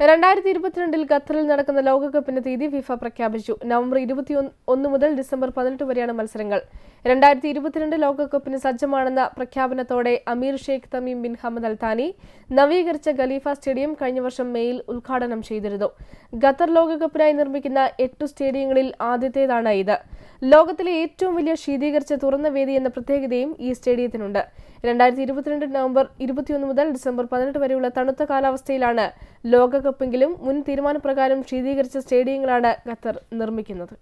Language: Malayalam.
രണ്ടായിരത്തി ഇരുപത്തിരണ്ടിൽ ഖത്തറിൽ നടക്കുന്ന ലോകകപ്പിന്റെ തീയതി ഫിഫ പ്രഖ്യാപിച്ചു. നവംബർ ഇരുപത്തി ഒന്ന് മുതൽ ഡിസംബർ പതിനെട്ട് വരെയാണ് മത്സരങ്ങൾ. രണ്ടായിരത്തി ഇരുപത്തിരണ്ട് ലോകകപ്പിന് സജ്ജമാണെന്ന പ്രഖ്യാപനത്തോടെ emir Sheikh Tamim bin Hamad Al Thani നവീകരിച്ച ഖലീഫ സ്റ്റേഡിയം കഴിഞ്ഞ വർഷം മെയിൽ ഉദ്ഘാടനം ചെയ്തിരുന്നു. ഖത്തർ ലോകകപ്പിനായി നിർമ്മിക്കുന്ന എട്ടു സ്റ്റേഡിയങ്ങളിൽ ആദ്യത്തേതാണ് ഇത്. ലോകത്തിലെ ഏറ്റവും വലിയ ശീതീകരിച്ച തുറന്ന വേദി എന്ന പ്രത്യേകതയും ഈ സ്റ്റേഡിയത്തിനുണ്ട്. രണ്ടായിരത്തി ഇരുപത്തിരണ്ട് നവംബർ ഇരുപത്തിയൊന്ന് മുതൽ ഡിസംബർ പതിനെട്ട് വരെയുള്ള തണുത്ത കാലാവസ്ഥയിലാണ് ലോകകപ്പെങ്കിലും മുൻ തീരുമാനപ്രകാരം ശീതീകരിച്ച സ്റ്റേഡിയങ്ങളാണ് ഖത്തർ നിർമ്മിക്കുന്നത്.